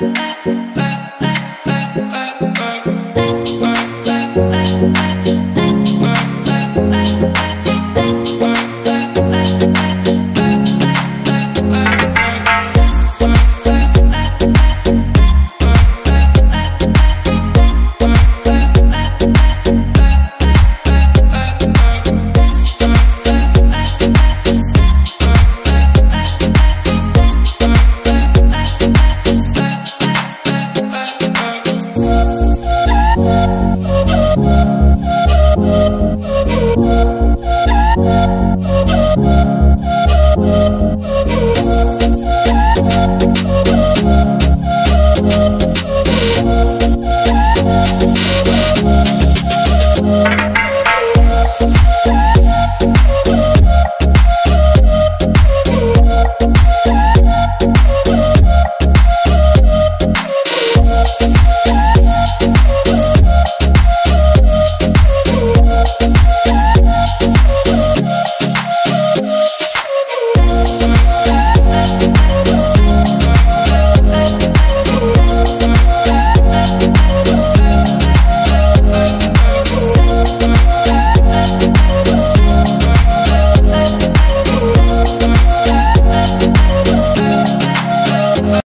back.